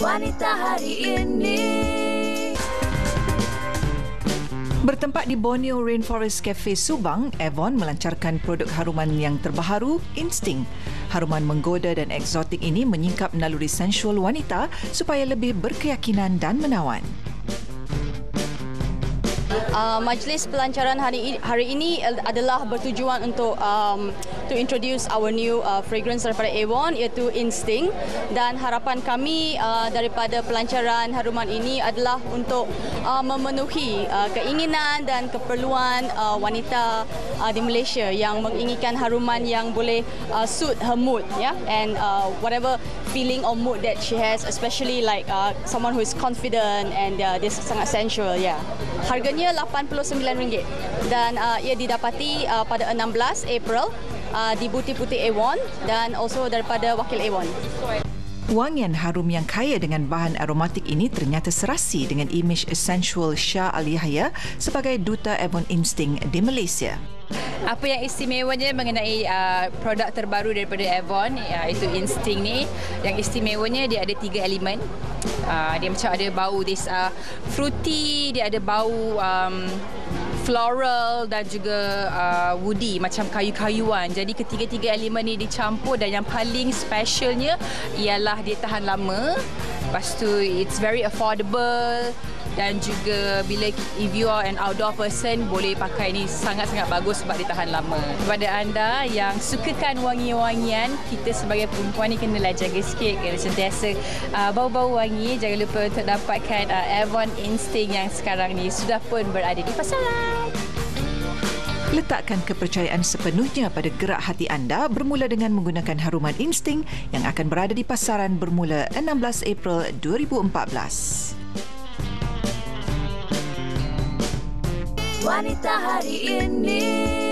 Wanita hari ini. Bertempat di Borneo Rainforest Cafe Subang, Avon melancarkan produk haruman yang terbaharu, Instinct. Haruman menggoda dan eksotik ini menyingkap naluri sensual wanita supaya lebih berkeyakinan dan menawan. Uh, majlis pelancaran hari hari ini adalah bertujuan untuk um, to introduce our new uh, fragrance daripada Avon iaitu Instinct. Dan harapan kami uh, daripada pelancaran haruman ini adalah untuk uh, memenuhi uh, keinginan dan keperluan uh, wanita uh, di Malaysia yang menginginkan haruman yang boleh uh, suit her mood yeah? and uh, whatever feeling or mood that she has especially like uh, someone who is confident and uh, this sangat sensual yeah. harganya RM89 dan uh, ia didapati uh, pada 16 April uh, di Buti Putih Avon dan also daripada Wakil Avon. Wangian harum yang kaya dengan bahan aromatik ini ternyata serasi dengan imej sensual Shah Ali Yahya sebagai Duta Avon Instinct di Malaysia. Apa yang istimewanya mengenai uh, produk terbaru daripada Avon iaitu Instinct ni yang istimewanya dia ada tiga elemen. Uh, dia macam ada bau this uh, fruity, dia ada bau um, floral dan juga uh, woody macam kayu-kayuan. Jadi ketiga-tiga elemen ni dicampur dan yang paling specialnya ialah dia tahan lama. Lepas tu it's very affordable dan juga bila if you are an outdoor person boleh pakai ni sangat-sangat bagus sebab dia tahan lama. Kepada anda yang sukakan wangi-wangian, kita sebagai perempuan ni kenalah jaga sikit kena sentiasa uh, bau-bau wangi. Jangan lupa untuk dapatkan uh, Avon Instinct yang sekarang ni sudah pun berada di pasaran. Letakkan kepercayaan sepenuhnya pada gerak hati anda bermula dengan menggunakan haruman insting yang akan berada di pasaran bermula 16 April 2014. Wanita hari ini.